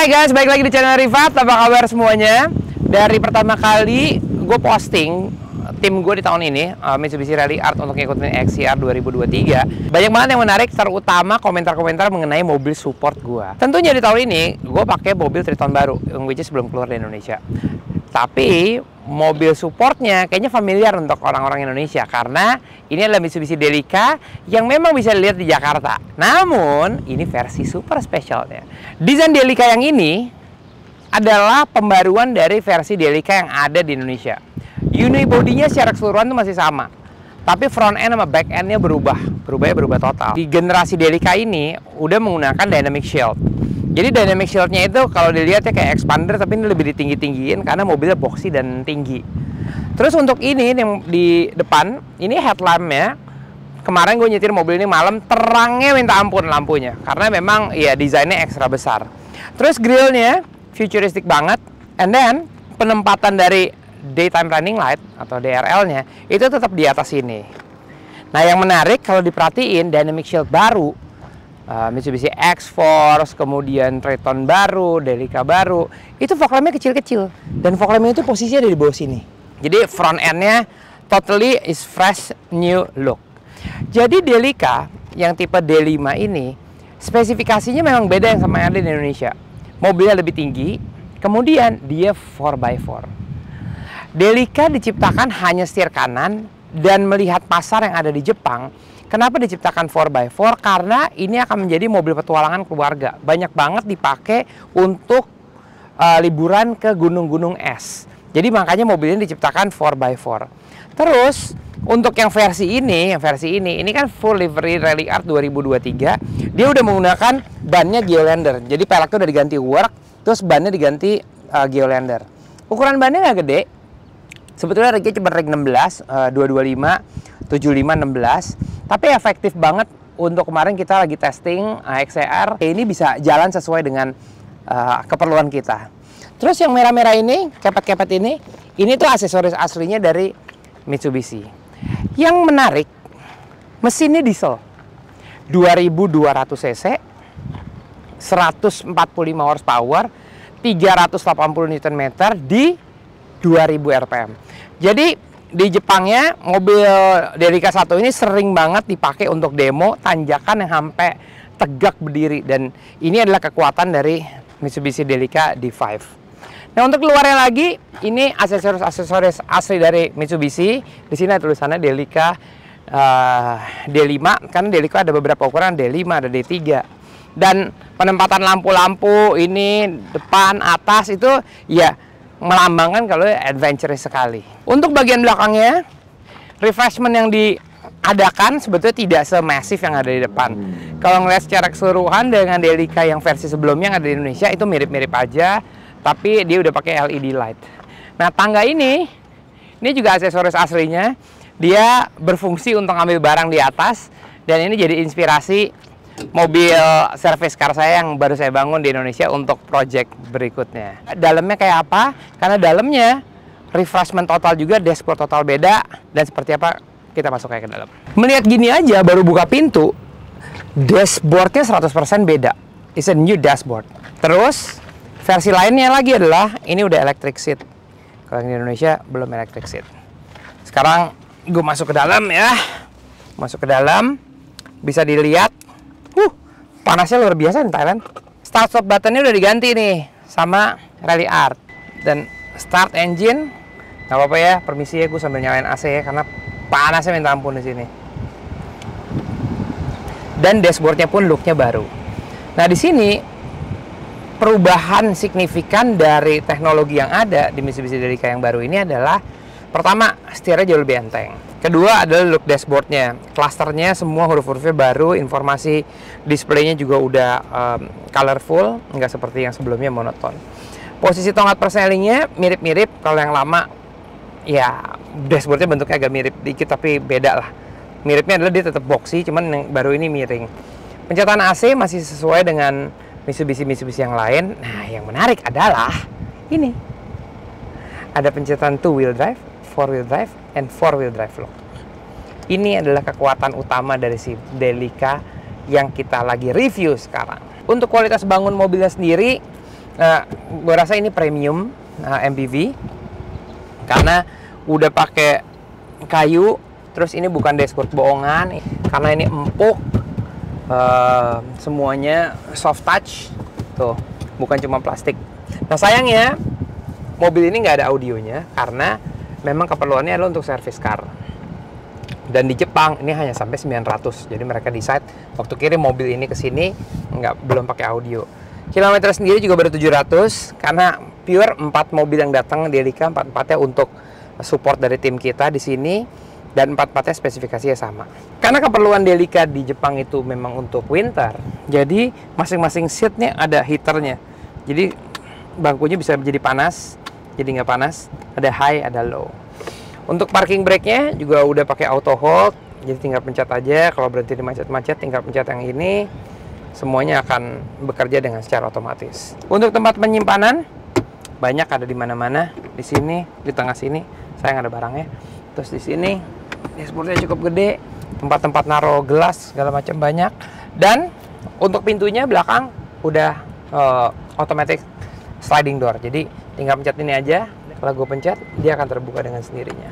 Hai guys, balik lagi di channel Rifat. Apa kabar semuanya? Dari pertama kali gue posting tim gue di tahun ini uh, Mitsubishi Rally Art untuk ngikutin XCR 2023 banyak banget yang menarik terutama komentar-komentar mengenai mobil support gue tentunya di tahun ini gue pakai mobil Triton baru yang which is belum keluar di Indonesia tapi mobil supportnya kayaknya familiar untuk orang-orang Indonesia karena ini adalah Mitsubishi Delica yang memang bisa dilihat di Jakarta. Namun ini versi super spesialnya. Desain Delica yang ini adalah pembaruan dari versi Delica yang ada di Indonesia. Unibody-nya secara keseluruhan itu masih sama. Tapi front end sama back end-nya berubah. Berubahnya berubah total. Di generasi Delica ini udah menggunakan dynamic shield jadi dynamic shieldnya itu kalau dilihatnya kayak expander tapi ini lebih ditinggi-tinggiin karena mobilnya boxy dan tinggi. Terus untuk ini yang di depan, ini headlampnya kemarin gue nyetir mobil ini malam terangnya minta ampun lampunya karena memang ya desainnya ekstra besar. Terus grillnya futuristik banget, and then penempatan dari daytime running light atau DRL-nya itu tetap di atas ini. Nah yang menarik kalau diperhatiin dynamic shield baru uh, Mitsubishi X-Force, kemudian Triton baru, Delica baru, itu fog lampnya kecil-kecil dan fog lampnya itu posisinya ada di bawah sini. Jadi front end-nya totally is fresh new look. Jadi Delica yang tipe D5 ini spesifikasinya memang beda yang sama yang ada di Indonesia. Mobilnya lebih tinggi, kemudian dia 4x4. Delica diciptakan hanya setir kanan dan melihat pasar yang ada di Jepang, Kenapa diciptakan 4x4? Karena ini akan menjadi mobil petualangan keluarga. Banyak banget dipakai untuk uh, liburan ke gunung-gunung es. Jadi makanya mobil ini diciptakan 4x4. Terus untuk yang versi ini, yang versi ini, ini kan full livery Rally Art 2023. Dia udah menggunakan bannya Geolander. Jadi peleknya udah diganti work, terus bannya diganti uh, Geolander. Ukuran bannya nggak gede. Sebetulnya regnya cuma reg 16, uh, 225, 75, 16 tapi efektif banget untuk kemarin kita lagi testing XCR ini bisa jalan sesuai dengan uh, keperluan kita. Terus yang merah-merah ini, kepet-kepet ini, ini tuh aksesoris aslinya dari Mitsubishi. Yang menarik, mesinnya diesel. 2200 cc, 145 horsepower, 380 Nm di 2000 rpm. Jadi di Jepangnya mobil Delica 1 ini sering banget dipakai untuk demo tanjakan yang sampai tegak berdiri dan ini adalah kekuatan dari Mitsubishi Delica D5. Nah untuk keluarnya lagi ini aksesoris-aksesoris asli dari Mitsubishi. Di sini ada tulisannya Delica uh, D5 karena Delica ada beberapa ukuran D5 ada D3 dan penempatan lampu-lampu ini depan atas itu ya melambangkan kalau adventurous sekali. Untuk bagian belakangnya, refreshment yang diadakan sebetulnya tidak semasif yang ada di depan. Kalau ngeliat secara keseluruhan dengan Delica yang versi sebelumnya yang ada di Indonesia itu mirip-mirip aja, tapi dia udah pakai LED light. Nah tangga ini, ini juga aksesoris aslinya. Dia berfungsi untuk ambil barang di atas dan ini jadi inspirasi mobil service car saya yang baru saya bangun di Indonesia untuk project berikutnya. Dalamnya kayak apa? Karena dalamnya refreshment total juga, dashboard total beda, dan seperti apa kita masuk kayak ke dalam. Melihat gini aja baru buka pintu, dashboardnya 100% beda. It's a new dashboard. Terus versi lainnya lagi adalah ini udah electric seat. Kalau di Indonesia belum electric seat. Sekarang gue masuk ke dalam ya. Masuk ke dalam, bisa dilihat panasnya luar biasa di Thailand. Start stop buttonnya udah diganti nih sama Rally Art dan start engine nggak apa-apa ya permisi ya gue sambil nyalain AC ya karena panasnya minta ampun di sini. Dan dashboardnya pun looknya baru. Nah di sini perubahan signifikan dari teknologi yang ada di Mitsubishi Delica yang baru ini adalah pertama setirnya jauh lebih enteng Kedua adalah look dashboardnya, clusternya semua huruf-hurufnya baru, informasi displaynya juga udah um, colorful, nggak seperti yang sebelumnya monoton. Posisi tongkat perselingnya mirip-mirip, kalau yang lama ya dashboardnya bentuknya agak mirip dikit tapi beda lah. Miripnya adalah dia tetap boxy, cuman yang baru ini miring. Pencetakan AC masih sesuai dengan Mitsubishi-Mitsubishi yang lain. Nah, yang menarik adalah ini. Ada pencetakan two wheel drive, four wheel drive, and four wheel drive lock. Ini adalah kekuatan utama dari si Delica yang kita lagi review sekarang. Untuk kualitas bangun mobilnya sendiri, Nah, gue rasa ini premium uh, MPV karena udah pakai kayu, terus ini bukan dashboard bohongan karena ini empuk, uh, semuanya soft touch, tuh bukan cuma plastik. Nah sayangnya mobil ini nggak ada audionya karena memang keperluannya adalah untuk service car. Dan di Jepang ini hanya sampai 900 jadi mereka decide waktu kirim mobil ini ke sini nggak belum pakai audio. Kilometer sendiri juga baru 700 karena pure 4 mobil yang datang di Elika 4 empatnya untuk support dari tim kita di sini dan 4 empatnya spesifikasinya sama. Karena keperluan Delica di Jepang itu memang untuk winter jadi masing-masing seatnya ada heaternya. Jadi bangkunya bisa menjadi panas jadi nggak panas ada high ada low untuk parking brake-nya juga udah pakai auto hold, jadi tinggal pencet aja. Kalau berhenti di macet-macet, tinggal pencet yang ini. Semuanya akan bekerja dengan secara otomatis. Untuk tempat penyimpanan, banyak ada di mana-mana. Di sini, di tengah sini, saya nggak ada barangnya. Terus di sini, dashboardnya cukup gede. Tempat-tempat naruh gelas, segala macam banyak. Dan untuk pintunya belakang udah uh, automatic sliding door. Jadi tinggal pencet ini aja, kalau gue pencet dia akan terbuka dengan sendirinya.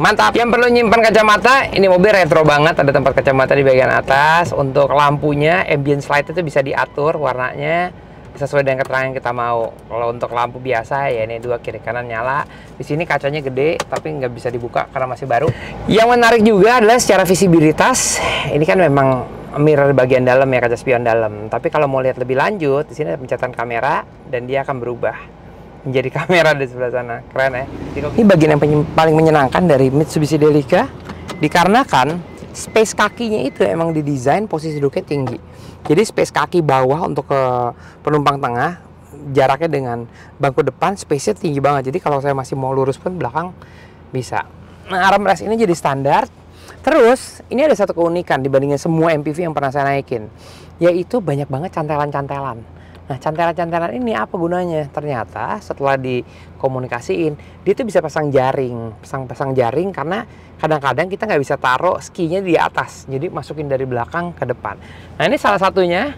Mantap. Yang perlu nyimpan kacamata ini mobil retro banget. Ada tempat kacamata di bagian atas. Untuk lampunya ambient light itu bisa diatur warnanya sesuai dengan keterangan yang kita mau kalau untuk lampu biasa ya ini dua kiri kanan nyala di sini kacanya gede tapi nggak bisa dibuka karena masih baru yang menarik juga adalah secara visibilitas ini kan memang mirror bagian dalam ya kaca spion dalam tapi kalau mau lihat lebih lanjut di sini ada pencatan kamera dan dia akan berubah menjadi kamera di sebelah sana. Keren ya. Ini bagian yang paling menyenangkan dari Mitsubishi Delica dikarenakan space kakinya itu emang didesain posisi duduknya tinggi. Jadi space kaki bawah untuk ke penumpang tengah jaraknya dengan bangku depan space-nya tinggi banget. Jadi kalau saya masih mau lurus pun belakang bisa. Nah, armrest ini jadi standar. Terus, ini ada satu keunikan dibandingin semua MPV yang pernah saya naikin, yaitu banyak banget cantelan-cantelan. Nah, cantelan-cantelan ini apa gunanya? Ternyata setelah dikomunikasiin, dia tuh bisa pasang jaring, pasang-pasang jaring karena kadang-kadang kita nggak bisa taruh skinya di atas, jadi masukin dari belakang ke depan. Nah, ini salah satunya.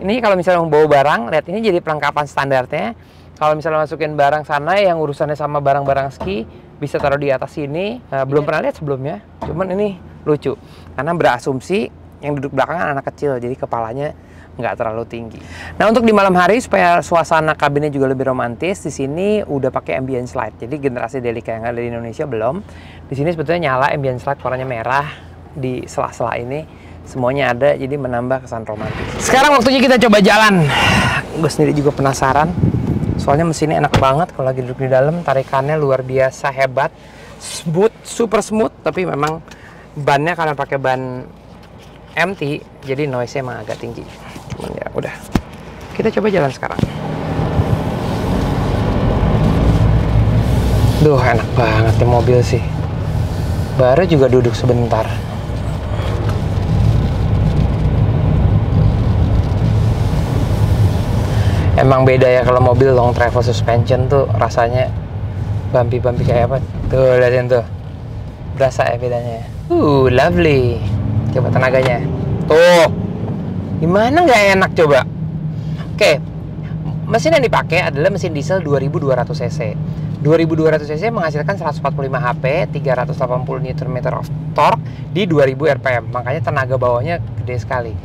Ini kalau misalnya mau bawa barang, lihat ini jadi pelengkapan standarnya. Kalau misalnya masukin barang sana yang urusannya sama barang-barang ski, bisa taruh di atas sini. Nah, belum pernah lihat sebelumnya, cuman ini lucu karena berasumsi yang duduk belakang anak kecil, jadi kepalanya nggak terlalu tinggi. Nah untuk di malam hari supaya suasana kabinnya juga lebih romantis, di sini udah pakai ambient light. Jadi generasi Delica yang ada di Indonesia belum. Di sini sebetulnya nyala ambient light warnanya merah di sela-sela ini semuanya ada jadi menambah kesan romantis. Sekarang waktunya kita coba jalan. Gue sendiri juga penasaran. Soalnya mesinnya enak banget kalau lagi duduk di dalam, tarikannya luar biasa hebat, smooth, super smooth. Tapi memang bannya karena pakai ban MT, jadi noise-nya emang agak tinggi cuman ya udah. Kita coba jalan sekarang. Duh enak banget nih mobil sih. Baru juga duduk sebentar. Emang beda ya kalau mobil long travel suspension tuh rasanya bumpy-bumpy kayak apa. Tuh liatin tuh. Berasa ya bedanya uh lovely. Coba tenaganya. Tuh Gimana nggak enak coba? Oke, mesin yang dipakai adalah mesin diesel 2200 cc. 2200 cc menghasilkan 145 HP, 380 Nm of torque di 2000 rpm. Makanya tenaga bawahnya gede sekali.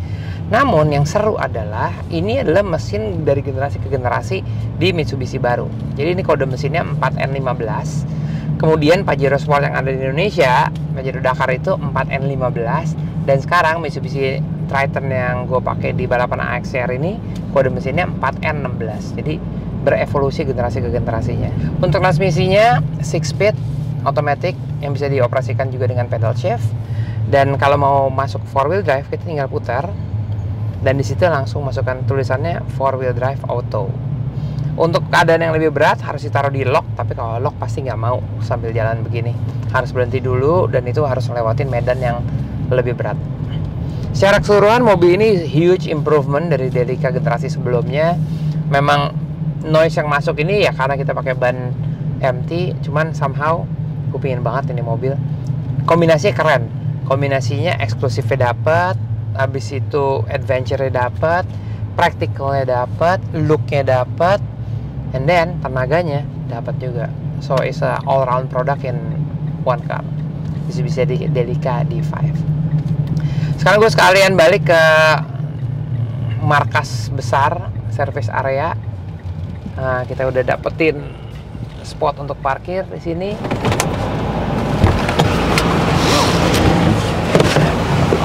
Namun yang seru adalah ini adalah mesin dari generasi ke generasi di Mitsubishi baru. Jadi ini kode mesinnya 4N15. Kemudian Pajero Sport yang ada di Indonesia, Pajero Dakar itu 4N15 dan sekarang Mitsubishi Triton yang gue pakai di balapan AXR ini kode mesinnya 4N16 jadi berevolusi generasi ke generasinya. Untuk transmisinya 6 speed automatic yang bisa dioperasikan juga dengan pedal shift. Dan kalau mau masuk 4 wheel drive kita tinggal putar. Dan di situ langsung masukkan tulisannya 4 wheel drive auto. Untuk keadaan yang lebih berat harus ditaruh di lock tapi kalau lock pasti nggak mau sambil jalan begini. Harus berhenti dulu dan itu harus melewatin medan yang lebih berat Secara keseluruhan mobil ini huge improvement dari Delica generasi sebelumnya. Memang noise yang masuk ini ya karena kita pakai ban MT, cuman somehow gue pingin banget ini mobil. Kombinasinya keren. Kombinasinya eksklusifnya dapat, habis itu adventure-nya dapat, practicalnya dapat, looknya dapat, and then tenaganya dapat juga. So it's a all round product in one car. Bisa bisa di Delica D5. Sekarang gue sekalian balik ke markas besar service area. Nah, kita udah dapetin spot untuk parkir di sini.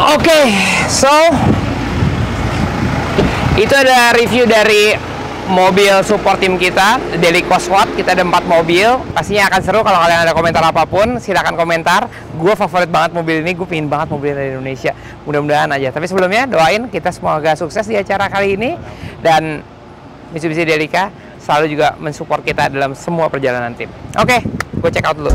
Oke, okay, so itu ada review dari mobil support tim kita, Daily Cosworth. Kita ada empat mobil. Pastinya akan seru kalau kalian ada komentar apa pun, silahkan komentar. Gue favorit banget mobil ini, gue pingin banget mobil dari Indonesia. Mudah-mudahan aja. Tapi sebelumnya doain kita semoga sukses di acara kali ini dan Mitsubishi Delica selalu juga mensupport kita dalam semua perjalanan tim. Oke, okay, gue check out dulu.